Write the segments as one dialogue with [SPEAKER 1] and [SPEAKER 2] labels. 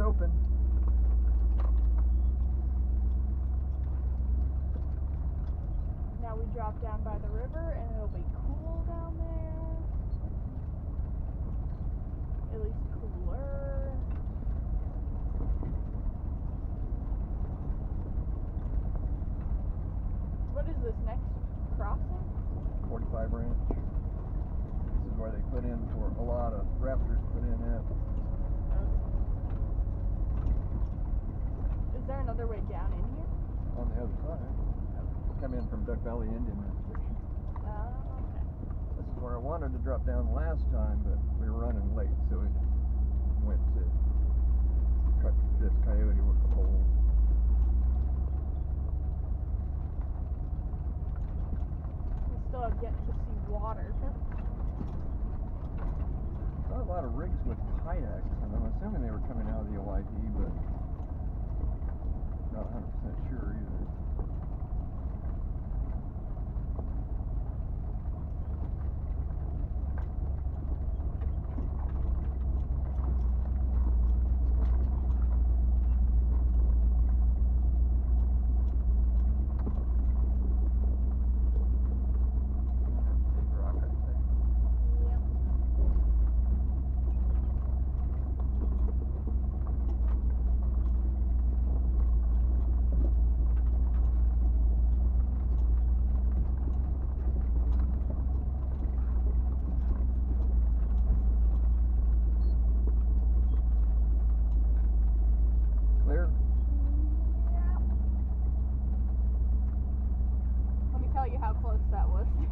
[SPEAKER 1] open. come in from Duck Valley Indian Reservation.
[SPEAKER 2] Oh, okay.
[SPEAKER 1] This is where I wanted to drop down last time, but we were running late, so we went to cut this coyote with the pole.
[SPEAKER 2] We still have yet to see water.
[SPEAKER 1] Saw a lot of rigs with kayaks, and I'm assuming they were coming out of the Owyhee, but not 100% sure either.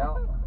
[SPEAKER 1] Yeah.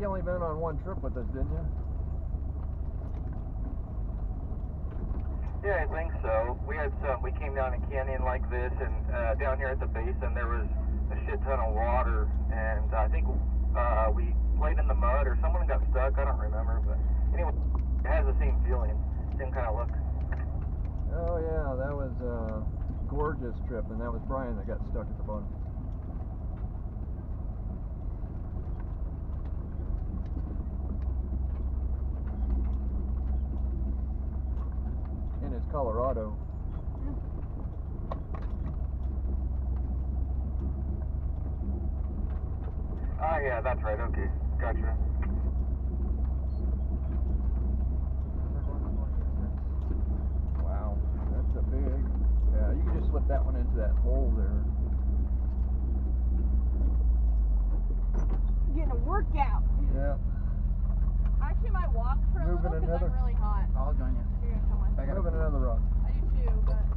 [SPEAKER 1] You only been on one trip with us, didn't you?
[SPEAKER 3] yeah, I think so. We had some. We came down a canyon like this, and uh, down here at the basin there was a shit ton of water, and I think uh, we played in the mud or someone got stuck. I don't remember, but anyway, it has the same feeling, same kind of look.
[SPEAKER 1] Oh yeah, that was a gorgeous trip, and that was Brian that got stuck at the bottom. Colorado.
[SPEAKER 3] Ah, yeah, that's right. Okay, gotcha.
[SPEAKER 4] They're going to one of
[SPEAKER 1] Wow, that's a big. Yeah, you can just slip that one into that hole there.
[SPEAKER 2] Getting a workout.
[SPEAKER 1] Yeah.
[SPEAKER 2] I actually might walk for a
[SPEAKER 1] Moving
[SPEAKER 2] little
[SPEAKER 1] another-
[SPEAKER 2] I'm really hot.
[SPEAKER 4] I'll join you.
[SPEAKER 2] You're gonna come with.
[SPEAKER 4] I gotta
[SPEAKER 1] Moving another rock.
[SPEAKER 2] I do too, but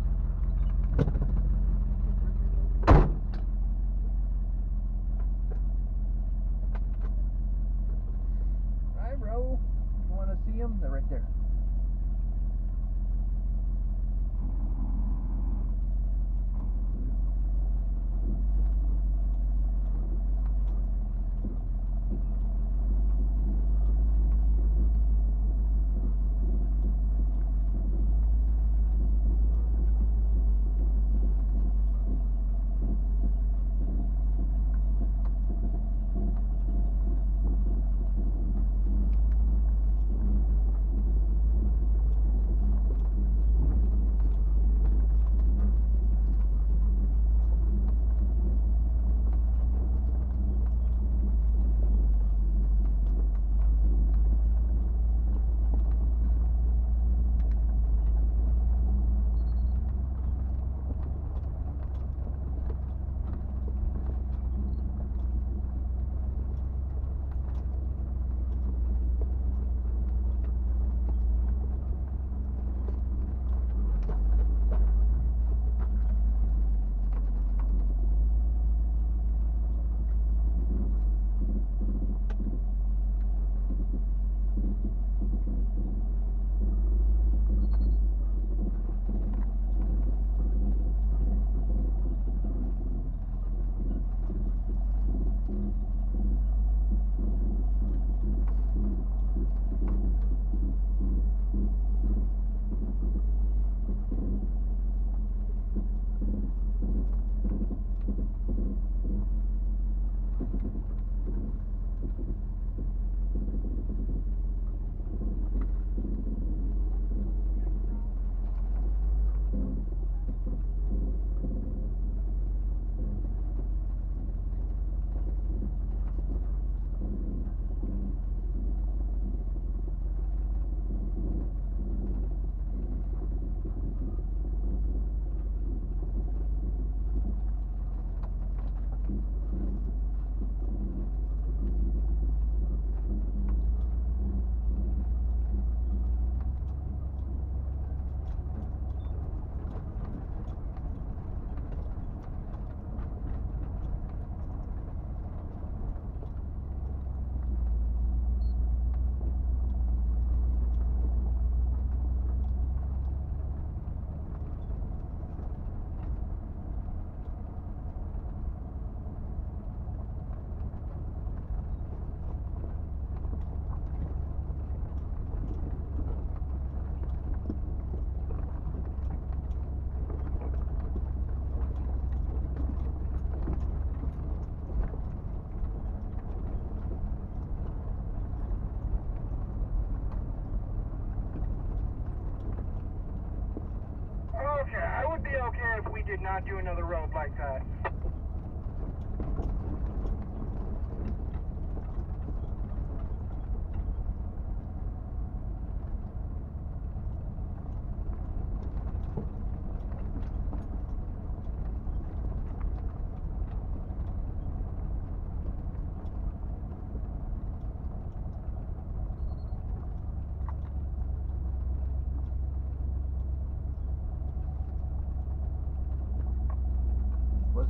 [SPEAKER 3] not do another road like that.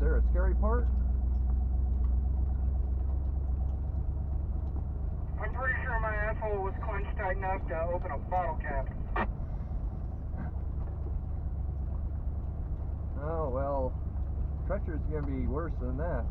[SPEAKER 1] There a scary part?
[SPEAKER 5] I'm pretty sure my asshole was clenched tight enough to open a bottle cap.
[SPEAKER 1] Oh well, treacherous is gonna be worse than that.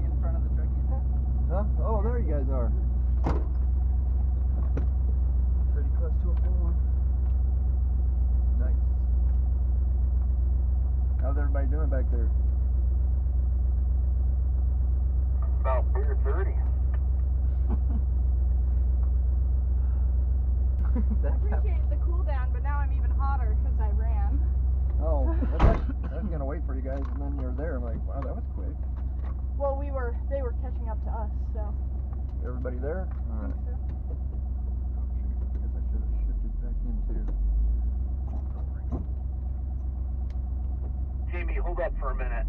[SPEAKER 4] In front of the truck, you said?
[SPEAKER 1] Huh? Oh, there you guys are. Pretty close to a full one. Nice. How's everybody doing back there?
[SPEAKER 3] About beer 30.
[SPEAKER 2] I
[SPEAKER 1] That hap-
[SPEAKER 2] appreciate the cool down, but now I'm even hotter because I ran.
[SPEAKER 1] Oh, well, that- I was gonna wait for you guys, and then you're there. I'm like, wow, that was quick.
[SPEAKER 2] Well, we were, they were catching up to us, so.
[SPEAKER 1] Everybody there? All right.
[SPEAKER 2] so.
[SPEAKER 1] Shoot. I guess I should have shifted back into.
[SPEAKER 3] Jamie, hold up for a minute.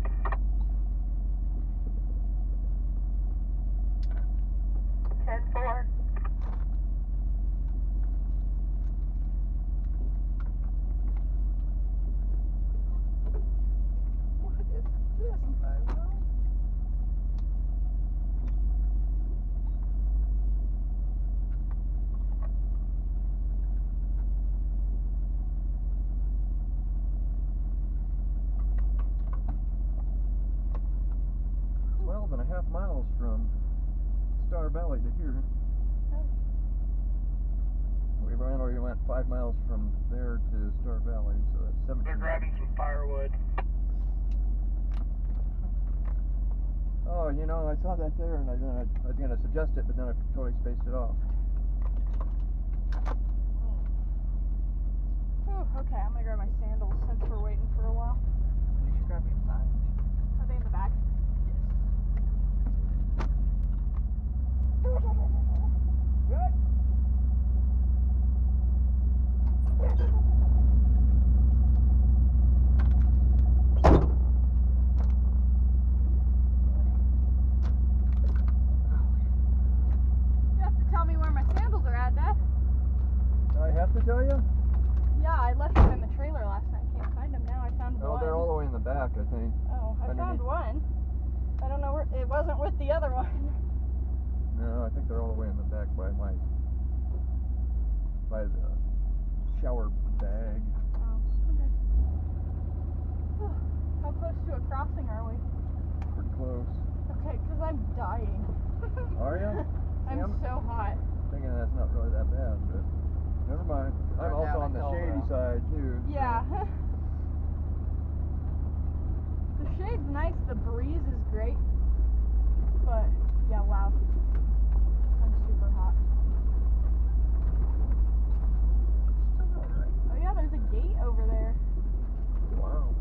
[SPEAKER 3] Ten four.
[SPEAKER 4] What is this, Ivo?
[SPEAKER 1] Twelve and a half miles from Star Valley to here. We ran or you went five miles from there to Star Valley, so that's
[SPEAKER 5] They're
[SPEAKER 1] seventeen.
[SPEAKER 5] grabbing some firewood.
[SPEAKER 1] Oh, you know, I saw that there, and I, then I, I was gonna suggest it, but then I totally spaced it off.
[SPEAKER 2] Whew, okay, I'm gonna grab my sandals since we're waiting for a while.
[SPEAKER 4] You should grab your phone.
[SPEAKER 2] Are they in the back?
[SPEAKER 4] Good.
[SPEAKER 2] You have to tell me where my sandals are at, Dad.
[SPEAKER 1] I have to tell you?
[SPEAKER 2] Yeah, I left them in the trailer last night. Can't find them now. I found
[SPEAKER 1] Oh,
[SPEAKER 2] one.
[SPEAKER 1] they're all the way in the back, I think.
[SPEAKER 2] Oh, I found
[SPEAKER 1] underneath.
[SPEAKER 2] one. I don't know where. It wasn't with the other one.
[SPEAKER 1] No, I think they're all the way in the back by my by the shower bag.
[SPEAKER 2] Oh, okay. How close to a crossing are we?
[SPEAKER 1] Pretty close.
[SPEAKER 2] Okay, because I'm dying.
[SPEAKER 1] Are ya?
[SPEAKER 2] I'm
[SPEAKER 1] See, I'm-
[SPEAKER 2] so hot.
[SPEAKER 1] Thinking that's not really that bad, but never mind. I'm
[SPEAKER 4] Right
[SPEAKER 1] also on
[SPEAKER 4] the
[SPEAKER 1] the shady
[SPEAKER 4] though.
[SPEAKER 1] side too. so-
[SPEAKER 2] Yeah. the shade's nice. The breeze is great. But yeah, wow. I'm super hot.
[SPEAKER 4] Still.
[SPEAKER 2] Oh yeah, there's a gate over there.
[SPEAKER 1] Wow.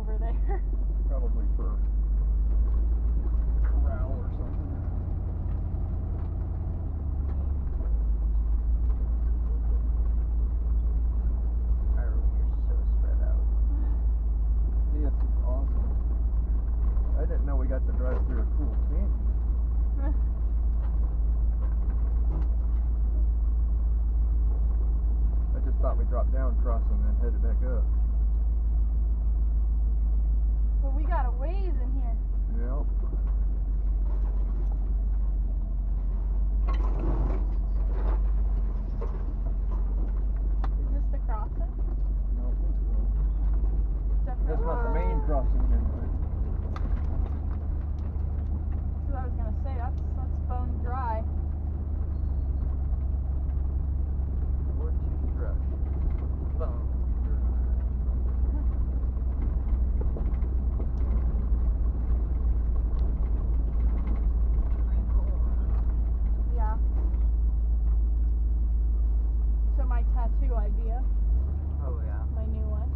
[SPEAKER 2] You can get over there.
[SPEAKER 1] Probably for corral or something.
[SPEAKER 4] Ivo, you're so spread out.
[SPEAKER 1] This is awesome. I didn't know we got to drive through a cool canyon. I just thought we dropped down crossing and then headed back up.
[SPEAKER 2] But we got a ways in here.
[SPEAKER 1] Yep.
[SPEAKER 2] Is this the crossing?
[SPEAKER 1] No.
[SPEAKER 2] Definitely.
[SPEAKER 1] That's not the main crossing anyway.
[SPEAKER 2] Because I was gonna say that's that's bone dry.
[SPEAKER 1] Or cheese rush.
[SPEAKER 4] Boom.
[SPEAKER 2] tattoo idea,
[SPEAKER 4] Oh yeah.
[SPEAKER 2] my new one.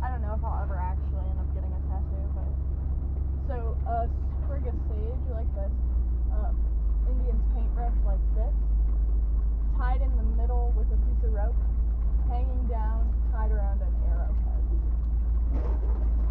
[SPEAKER 2] I don't know if I'll ever actually end up getting a tattoo, but so a of sage like this, um, Indian's paintbrush like this, tied in the middle with a piece of rope, hanging down, tied around an arrowhead.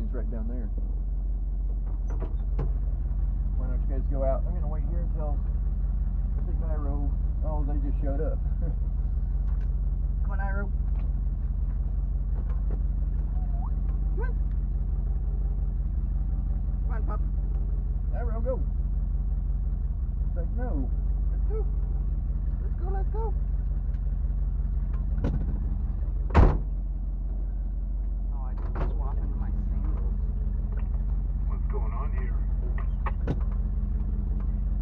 [SPEAKER 1] The
[SPEAKER 4] right
[SPEAKER 1] down there. Why don't you guys go out? I'm gonna wait here until the gyro. Oh, they just showed up.
[SPEAKER 4] Come on, Iroh. Come on. Come on, pup.
[SPEAKER 1] gyro, go. It's like no.
[SPEAKER 4] Let's go. Let's go, let's go. Oh, I just swap into my sandals.
[SPEAKER 5] What's going on here?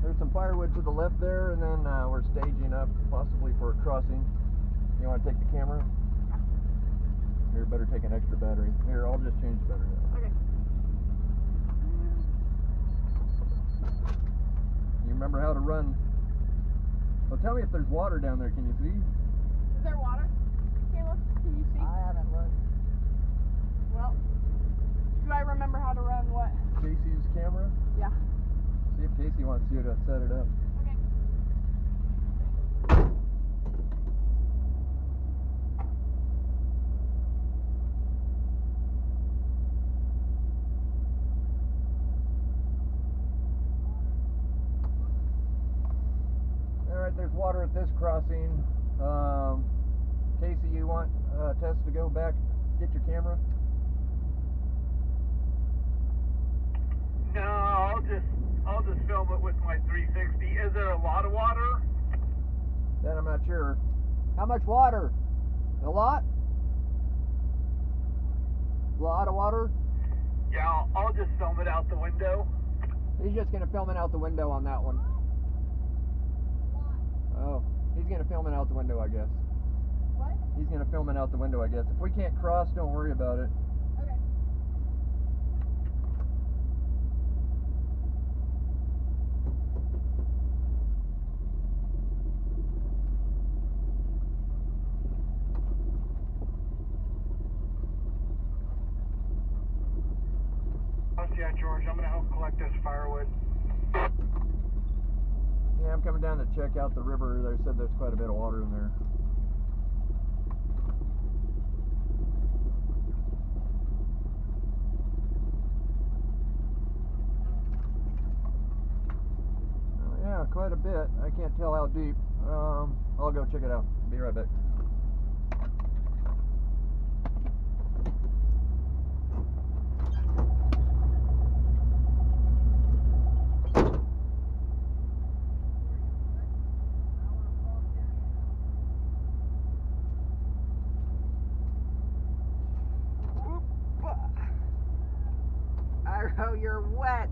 [SPEAKER 1] There's some firewood to the left there, and then uh, we're staging up possibly for a crossing. You want to take the camera? Here, better take an extra battery. Here, I'll just change the battery now.
[SPEAKER 2] Okay.
[SPEAKER 1] You remember how to run? Well, tell me if there's water down there. Can you see?
[SPEAKER 2] Is there water? Caleb, can you see?
[SPEAKER 4] I haven't looked.
[SPEAKER 2] Well, do I remember how to run what?
[SPEAKER 1] Casey's camera?
[SPEAKER 2] Yeah.
[SPEAKER 1] See if Casey wants you to set it up.
[SPEAKER 2] Okay.
[SPEAKER 1] All right, there's water at this crossing. Um, Casey, you want uh, Tess to go back, get your camera?
[SPEAKER 5] No, I'll just I'll just film it with my 360. Is there a lot of water?
[SPEAKER 1] Then I'm not sure. How much water? A lot? A lot of water?
[SPEAKER 5] Yeah, I'll, I'll just film it out the window.
[SPEAKER 1] He's just gonna film it out the window on that one. Oh, he's gonna film it out the window, I guess.
[SPEAKER 2] What?
[SPEAKER 1] He's gonna film it out the window, I guess. If we can't cross, don't worry about it.
[SPEAKER 2] Okay.
[SPEAKER 5] George. I'm gonna help collect this firewood.
[SPEAKER 1] Yeah, I'm coming down to check out the river. They said there's quite a bit of water in there. Oh, yeah, quite a bit. I can't tell how deep. Um, I'll go check it out. Be right back.
[SPEAKER 4] Whoop. Iroh, you're wet.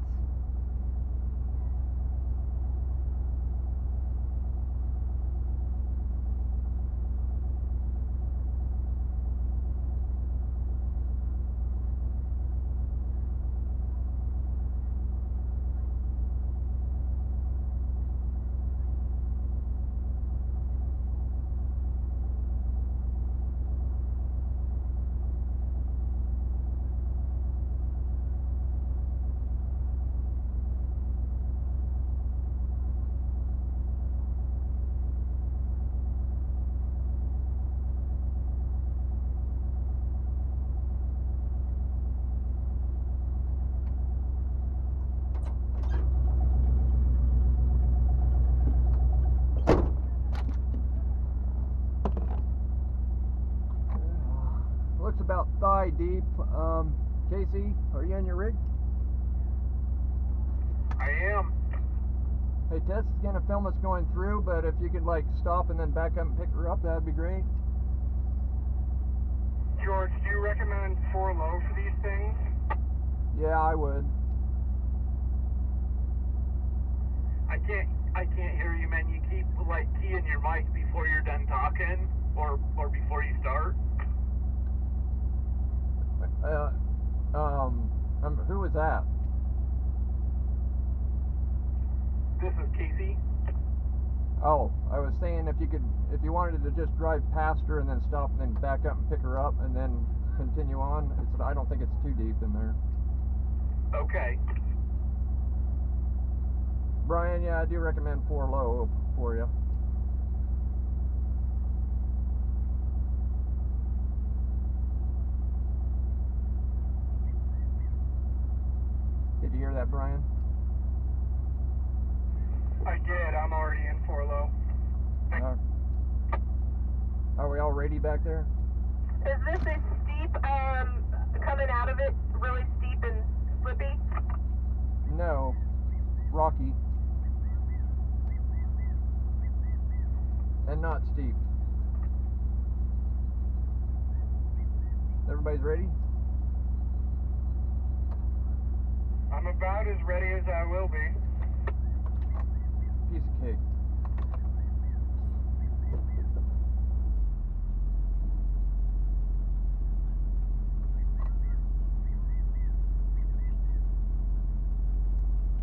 [SPEAKER 1] About deep. Um, Casey, are you in your rig?
[SPEAKER 5] I am.
[SPEAKER 1] Hey, Tess is gonna film us going through, but if you could like stop and then back up and pick her up, that'd be great.
[SPEAKER 5] George, do you recommend four low for these things?
[SPEAKER 1] Yeah, I would.
[SPEAKER 5] I can't. I can't hear you, man. You keep like keying your mic before you're done talking, or or before you start.
[SPEAKER 1] Uh, um, um, who was that?
[SPEAKER 5] This is Casey.
[SPEAKER 1] Oh, I was saying if you could, if you wanted to just drive past her and then stop and then back up and pick her up and then continue on. It's, I don't think it's too deep in there.
[SPEAKER 5] Okay.
[SPEAKER 1] Brian, yeah, I do recommend four low for you. That, Brian?
[SPEAKER 5] I did. I'm already in four low.
[SPEAKER 1] Uh, are we all ready back there?
[SPEAKER 6] Is this a steep, um, coming out of it, really steep and slippy?
[SPEAKER 1] No. Rocky. And not steep. Everybody's ready?
[SPEAKER 5] I'm about as ready as I will be.
[SPEAKER 1] Piece of cake.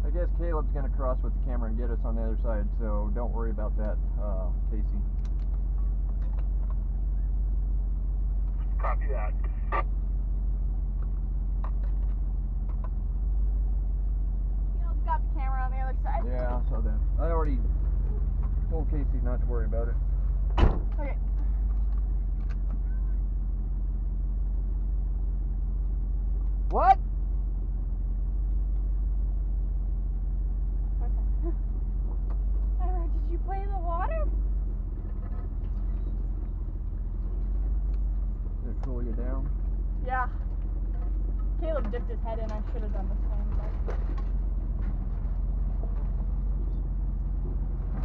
[SPEAKER 1] I guess Caleb's gonna cross with the camera and get us on the other side, so don't worry about that, uh, Casey.
[SPEAKER 5] Copy that.
[SPEAKER 2] Caleb's got the camera on the other side.
[SPEAKER 1] Yeah, I saw that. I already told Casey not to worry about it.
[SPEAKER 2] Okay.
[SPEAKER 1] What?
[SPEAKER 2] Okay. Iroh, did you play in the water?
[SPEAKER 1] Did it cool you down?
[SPEAKER 2] Yeah. Caleb dipped his head in. I should have done the same, but. Wow. That felt close.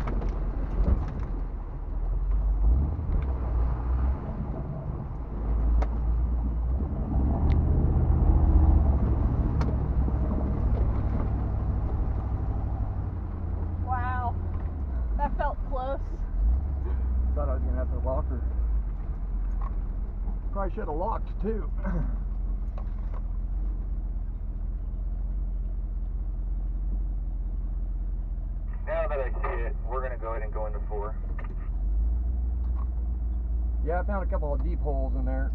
[SPEAKER 1] Thought I was gonna have to lock her. Probably should have locked too.
[SPEAKER 3] Now that I see it, we're gonna go ahead and go into four.
[SPEAKER 1] yeah, I found a couple of deep holes in there.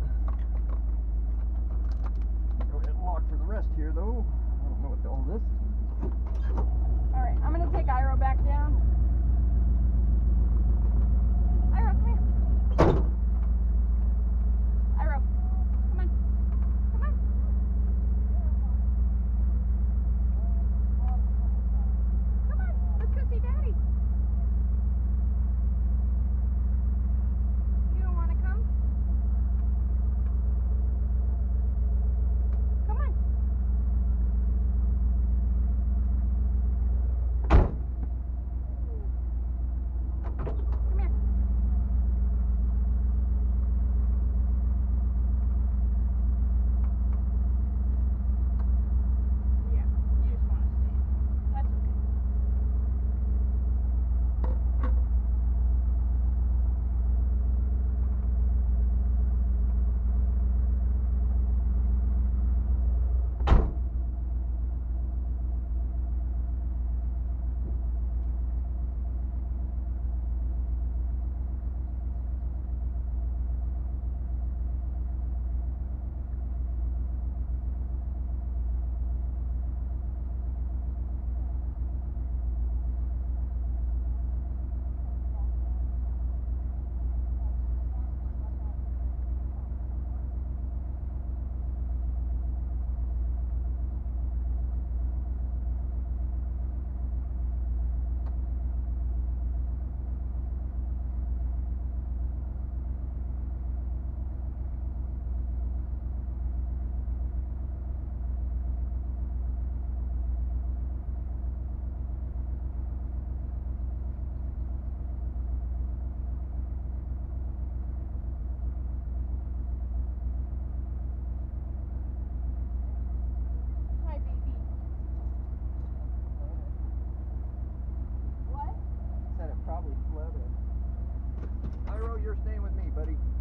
[SPEAKER 1] You're staying with me, buddy.